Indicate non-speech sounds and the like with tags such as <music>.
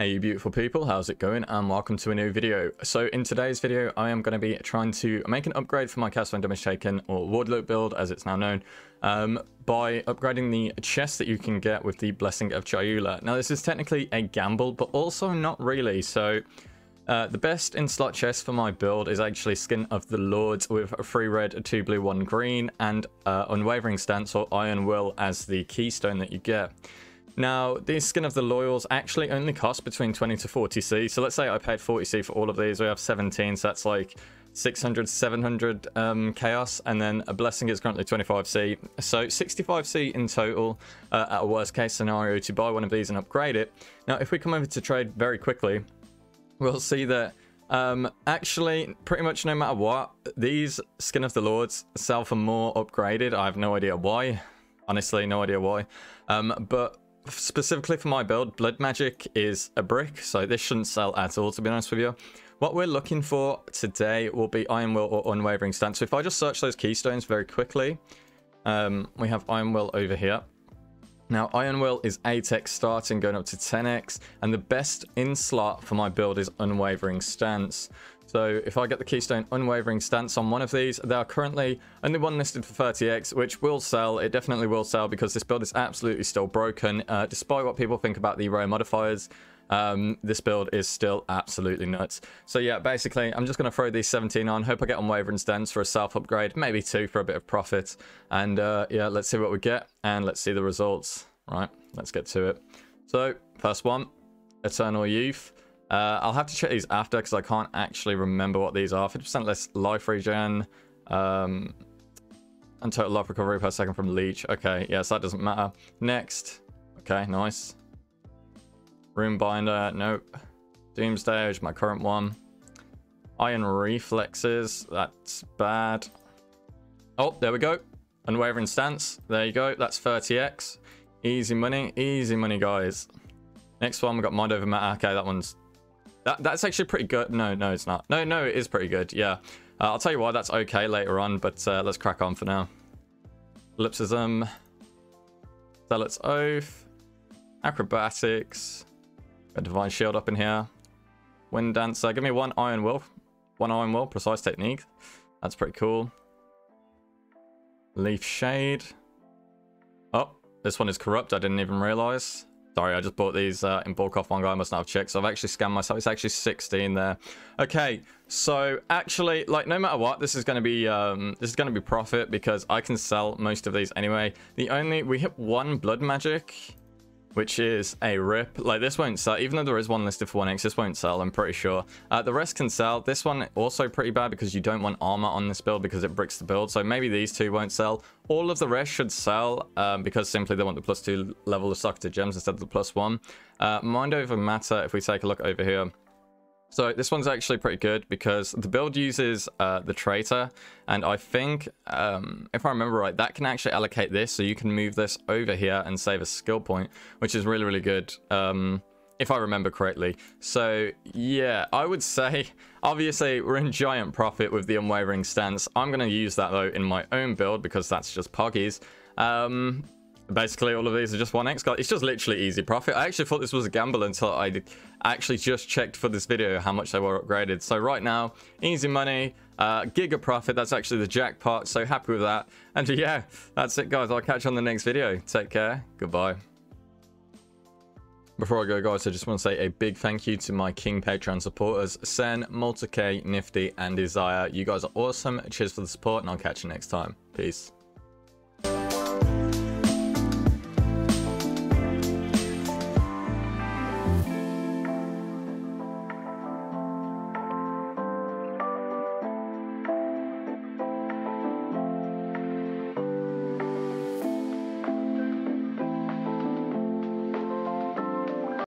Hey beautiful people, how's it going and welcome to a new video. So in today's video I am going to be trying to make an upgrade for my Cast on Damage Taken or Wardloop build as it's now known um, by upgrading the chest that you can get with the Blessing of Chayula. Now this is technically a gamble but also not really so uh, the best in slot chest for my build is actually Skin of the Loyals with a 3 red, 2 blue, 1 green and uh, Unwavering Stance or Iron Will as the keystone that you get. Now, these Skin of the Loyals actually only cost between 20 to 40C. So let's say I paid 40C for all of these. We have 17, so that's like 600, 700 um, Chaos. And then a Blessing is currently 25C. So 65C in total uh, at a worst case scenario to buy one of these and upgrade it. Now, if we come over to trade very quickly, we'll see that um, actually, pretty much no matter what, these Skin of the Loyals sell for more upgraded. I have no idea why. Honestly, no idea why. Um, but specifically for my build, Blood Magic is a brick, so this shouldn't sell at all, to be honest with you. What we're looking for today will be Iron Will or Unwavering Stance. So if I just search those keystones very quickly, um, we have Iron Will over here. Now, Iron Will is 8x starting, going up to 10x, and the best in slot for my build is Unwavering Stance. So if I get the Keystone Unwavering Stance on one of these, there are currently only one listed for 30x, which will sell. It definitely will sell because this build is absolutely still broken. Uh, despite what people think about the rare modifiers, um, this build is still absolutely nuts. So yeah, basically, I'm just going to throw these 17 on. Hope I get Unwavering Stance for a self upgrade, maybe two for a bit of profit. And uh, yeah, let's see what we get and let's see the results. Right, let's get to it. So, first one, Eternal Youth. Uh, I'll have to check these after because I can't actually remember what these are. 50% less life regen. Um, and total life recovery per second from leech. Okay, yes, that doesn't matter. Next. Okay, nice. Rune binder. Nope. Doomsday, which is my current one. Iron reflexes. That's bad. Oh, there we go. Unwavering stance. There you go. That's 30x. Easy money. Easy money, guys. Next one, we got Mind Over Matter. Okay, that one's that, that's actually pretty good. No, no, it's not. No, no, it is pretty good. Yeah. Uh, I'll tell you why that's okay later on, but uh, let's crack on for now. Ellipsism. Zealot's Oath. Acrobatics. A Divine Shield up in here. Wind Dancer. Give me one Iron Will. One Iron Will. Precise Technique. That's pretty cool. Lethe Shade. Oh, this one is corrupt. I didn't even realize. Sorry, I just bought these uh, in bulk off one guy. I must not have checked. So I've actually scanned myself. It's actually 16 there. Okay, so actually, like, no matter what, this is going to be um, this is going to be profit because I can sell most of these anyway. The only we hit one blood magic which is a rip. Like, this won't sell. Even though there is one listed for 1x, this won't sell, I'm pretty sure. Uh, the rest can sell. This one also pretty bad because you don't want armor on this build because it bricks the build. So maybe these two won't sell. All of the rest should sell um, because simply they want the plus two level of socketed gems instead of the plus one. Uh, mind over matter, if we take a look over here. So this one's actually pretty good because the build uses uh, the traitor and I think um, if I remember right that can actually allocate this so you can move this over here and save a skill point which is really really good um, if I remember correctly. So yeah I would <laughs> say obviously we're in giant profit with the unwavering stance. I'm going to use that though in my own build because that's just poggies. Um, Basically, all of these are just 1x. It's just literally easy profit. I actually thought this was a gamble until I actually just checked for this video how much they were upgraded. So right now, easy money, uh, giga profit. That's actually the jackpot. So happy with that. And <laughs> yeah, that's it, guys. I'll catch you on the next video. Take care. Goodbye. Before I go, guys, I just want to say a big thank you to my King Patreon supporters, Sen, Multi-K, Nifty, and Desire. You guys are awesome. Cheers for the support, and I'll catch you next time. Peace.